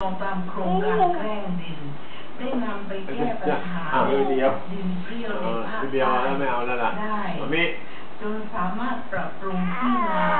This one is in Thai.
มองตามโครงการแกล้งดินได้นำไปแก้ปัญหาดินเปรี้ยวในภาคเใต้ลไอผ้ได้จนสามารถปรับปรุงที่นา